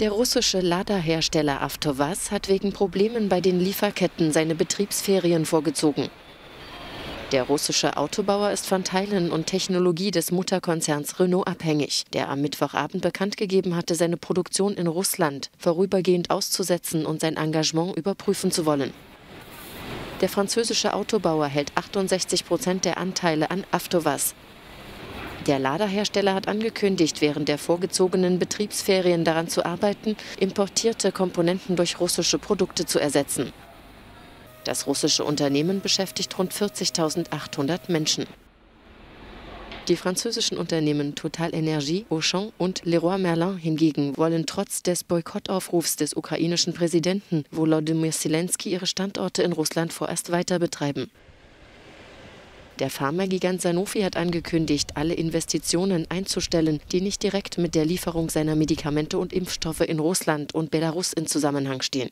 Der russische Laderhersteller Avtovaz hat wegen Problemen bei den Lieferketten seine Betriebsferien vorgezogen. Der russische Autobauer ist von Teilen und Technologie des Mutterkonzerns Renault abhängig, der am Mittwochabend bekannt gegeben hatte, seine Produktion in Russland vorübergehend auszusetzen und sein Engagement überprüfen zu wollen. Der französische Autobauer hält 68 Prozent der Anteile an Avtovaz. Der Laderhersteller hat angekündigt, während der vorgezogenen Betriebsferien daran zu arbeiten, importierte Komponenten durch russische Produkte zu ersetzen. Das russische Unternehmen beschäftigt rund 40.800 Menschen. Die französischen Unternehmen Total Energie, Auchan und Leroy Merlin hingegen wollen trotz des Boykottaufrufs des ukrainischen Präsidenten Volodymyr Zelensky ihre Standorte in Russland vorerst weiter betreiben. Der Pharmagigant Sanofi hat angekündigt, alle Investitionen einzustellen, die nicht direkt mit der Lieferung seiner Medikamente und Impfstoffe in Russland und Belarus in Zusammenhang stehen